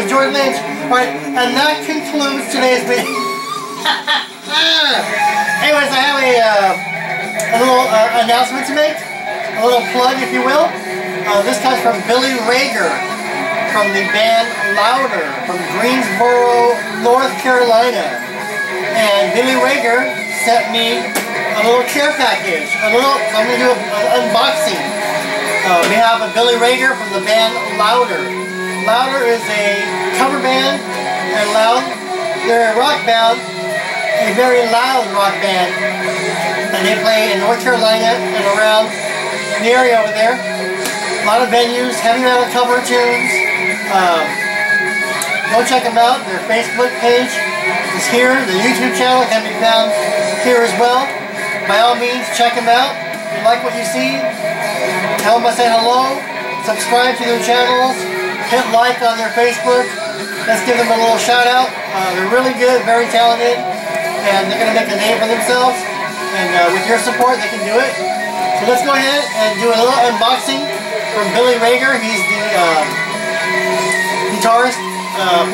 There's George Lynch. All right, and that concludes today's video. Anyways, I have a, uh, a little uh, announcement to make, a little plug, if you will. Uh, this comes from Billy Rager from the band Louder from Greensboro, North Carolina. And Billy Rager sent me a little care package. A little, I'm going to do an unboxing. Uh, we have a Billy Rager from the band Louder. Louder is a cover band and loud. They're a rock band, a very loud rock band. And they play in North Carolina and around the area over there. A lot of venues, heavy metal cover tunes. Um, go check them out. Their Facebook page is here. The YouTube channel can be found here as well. By all means, check them out. If you like what you see, tell them I say hello. Subscribe to their channels. Hit like on their Facebook. Let's give them a little shout out. Uh, they're really good, very talented, and they're going to make a name for themselves. And uh, with your support, they can do it. So let's go ahead and do a little unboxing from Billy Rager. He's the uh, guitarist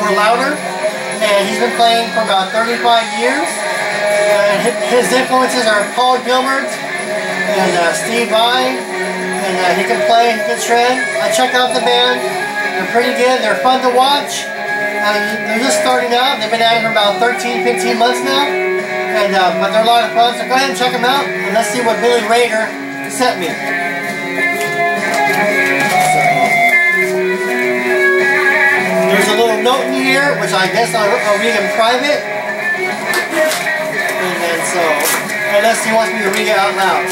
for Louder, and he's been playing for about 35 years. Uh, his influences are Paul Gilbert and uh, Steve Vai, and uh, he can play, he can shred. I out the band. They're pretty good. They're fun to watch. And they're just starting out. They've been at it for about 13, 15 months now. And, uh, but they're a lot of fun. So go ahead and check them out. And let's see what Billy Rager sent me. There's a little note in here, which I guess I'll, I'll read in private. And then so, unless he wants me to read it out loud.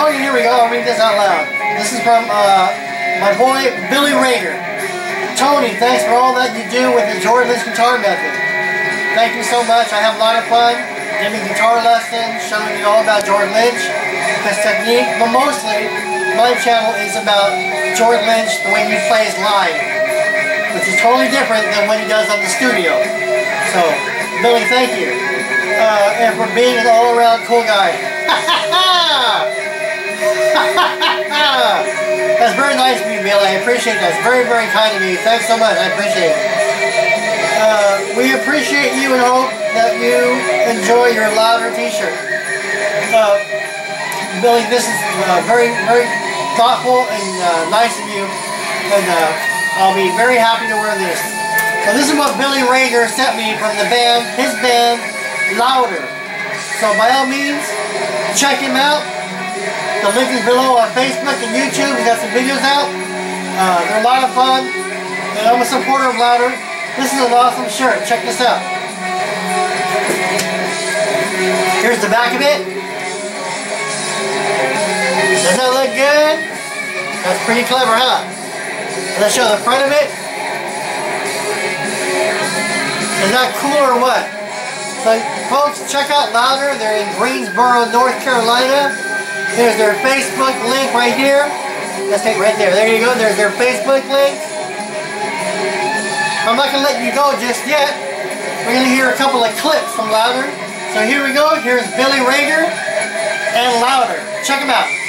Oh, here we go. I'll read this out loud. This is from uh, my boy Billy Rager. Tony, thanks for all that you do with the Lynch guitar method. Thank you so much. I have a lot of fun giving guitar lessons, showing you all about George Lynch, his technique, but mostly my channel is about George Lynch the way he plays live, which is totally different than what he does on the studio. So, Billy, thank you. Uh, and for being an all-around cool guy. That's very nice of you, Billy. I appreciate that. It's very, very kind of you. Thanks so much. I appreciate it. Uh, we appreciate you and hope that you enjoy your Louder t-shirt. Uh, Billy, this is uh, very, very thoughtful and uh, nice of you. And uh, I'll be very happy to wear this. So this is what Billy Rager sent me from the band, his band, Louder. So by all means, check him out. The link is below on Facebook and YouTube. He's got some videos out. Uh, they're a lot of fun. And I'm a supporter of Louder. This is an awesome shirt. Check this out. Here's the back of it. Does that look good? That's pretty clever, huh? Let's show the front of it. Is that cool or what? So, folks, check out Louder. They're in Greensboro, North Carolina. There's their Facebook link right here. Let's take right there. There you go. There's their Facebook link. I'm not going to let you go just yet. We're going to hear a couple of clips from Louder. So here we go. Here's Billy Rager and Louder. Check them out.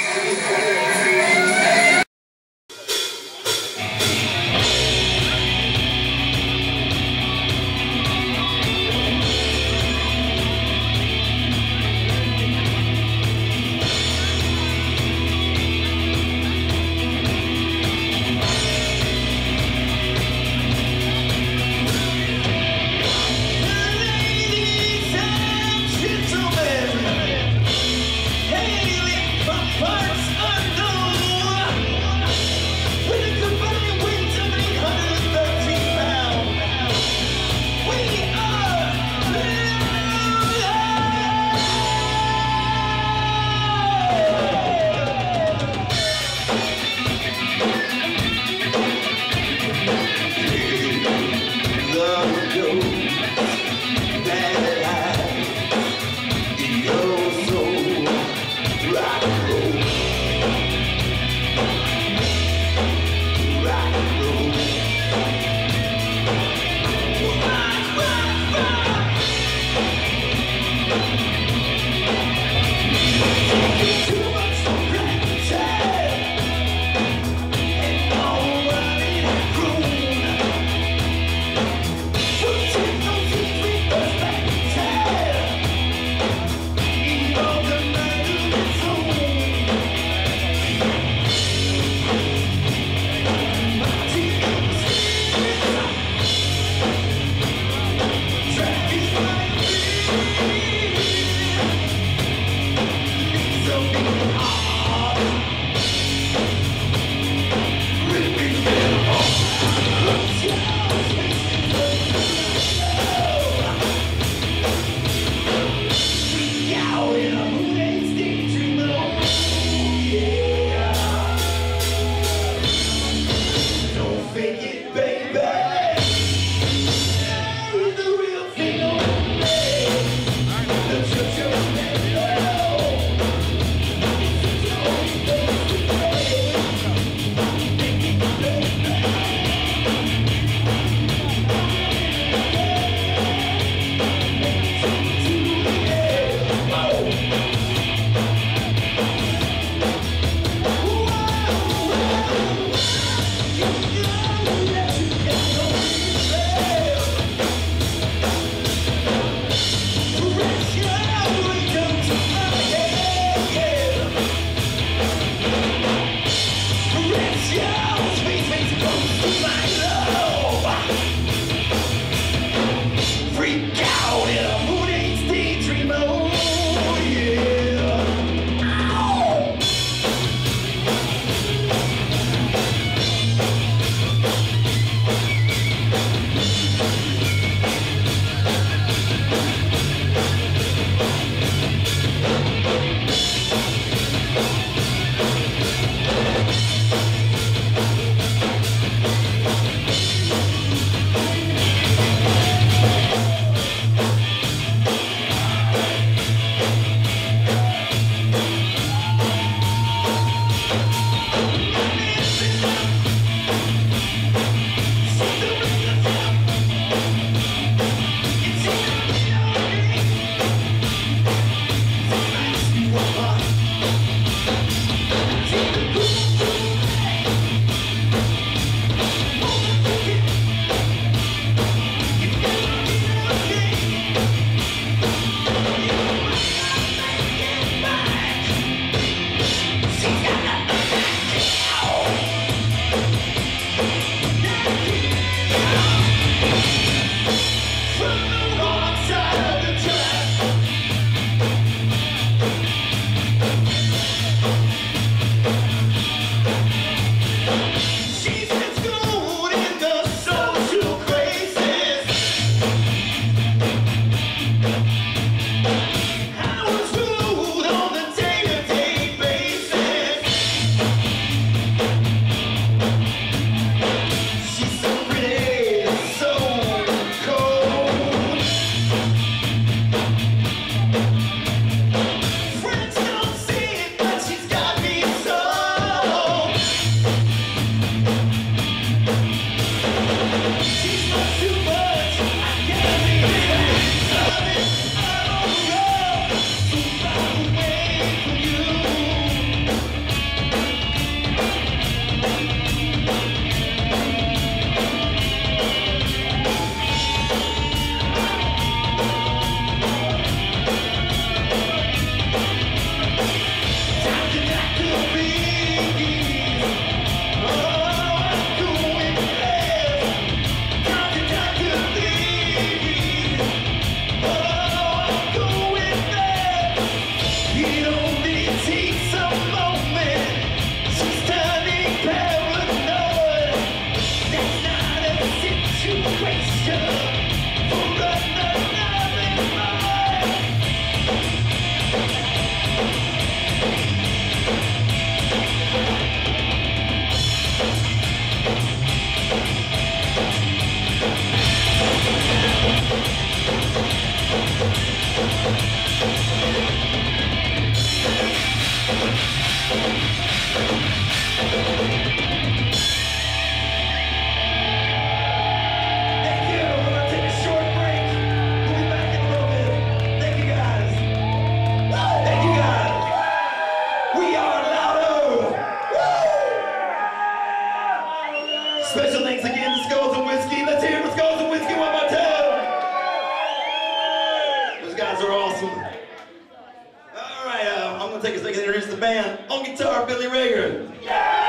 The band. On guitar, Billy Rager. On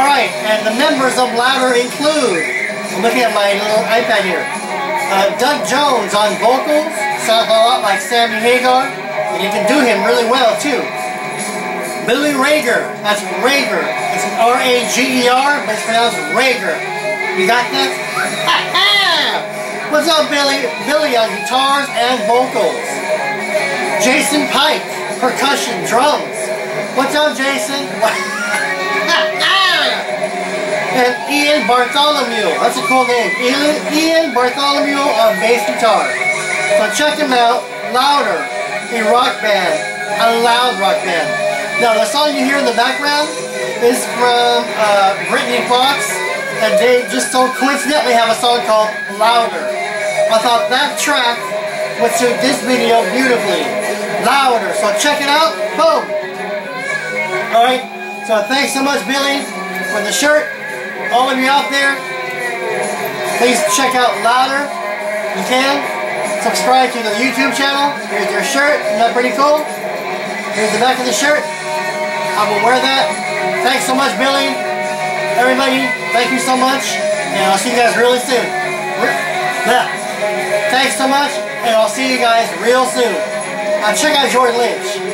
All right, and the members of Louder include, I'm looking at my little iPad here, uh, Doug Jones on vocals, sounds a lot like Sammy Hagar, and you can do him really well too. Billy Rager, that's Rager, it's R-A-G-E-R, but it's pronounced Rager. You got that? Ha ha! What's up, Billy? Billy on guitars and vocals. Jason Pike, percussion, drums. What's up, Jason? and Ian Bartholomew. That's a cool name. Ian, Ian Bartholomew on bass guitar. So check him out. Louder, a rock band, a loud rock band. Now the song you hear in the background is from uh, Britny Fox, and they just so coincidentally have a song called Louder. I thought that track would suit this video beautifully. Louder. So check it out. Boom. Alright, so thanks so much Billy for the shirt. All of you out there, please check out Louder. You can. Subscribe to the YouTube channel. Here's your shirt. Isn't that pretty cool? Here's the back of the shirt. I will wear that. Thanks so much Billy. Everybody, thank you so much. And I'll see you guys really soon. Yeah. Thanks so much, and I'll see you guys real soon. Uh, check out Jordan Lynch.